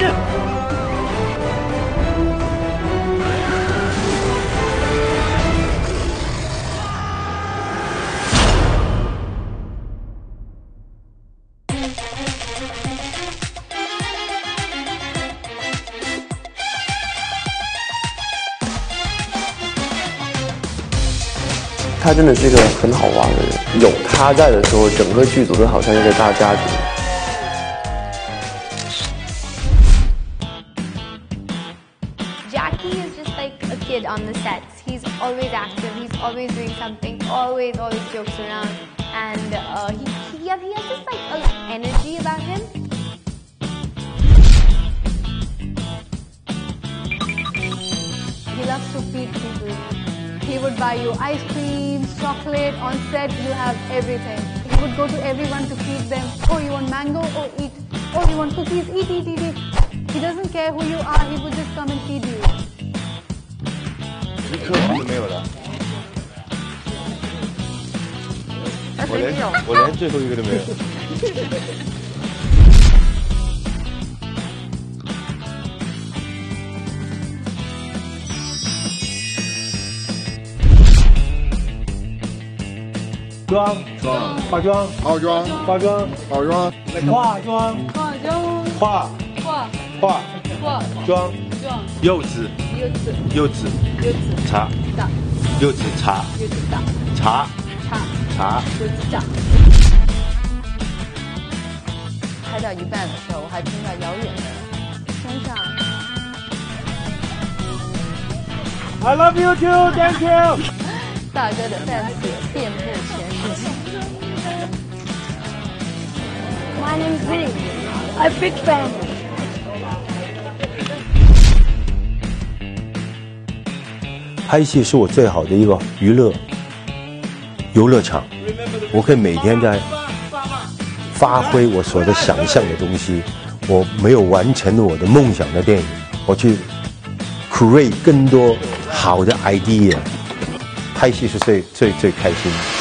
这。他真的是一个很好玩的人，有他在的时候，整个剧组都好像一个大家庭。Kid on the sets. He's always active. He's always doing something. Always, always jokes around, and uh, he, he, yeah, he has just like an energy about him. He loves to feed people. He would buy you ice cream, chocolate. On set, you have everything. He would go to everyone to feed them. Oh, you want mango? Oh, eat. Oh, you want cookies? Eat, eat, eat, eat. He doesn't care who you are. He would just come and feed you. 一颗是没有的。我连我连最后一个都没有。妆妆化妆化妆化妆化妆化妆化妆化化妆妆柚子柚子柚子柚子茶大柚子茶柚子大茶茶茶柚子茶。拍到一半的时候，我还听到遥远的山上。I love you too, thank you。大哥的 fans 遍布全世界。My name is Vinny. I'm big fan. 拍戏是我最好的一个娱乐游乐场，我可以每天在发挥我所的想象的东西。我没有完成我的梦想的电影，我去 create 更多好的 idea。拍戏是最最最开心的。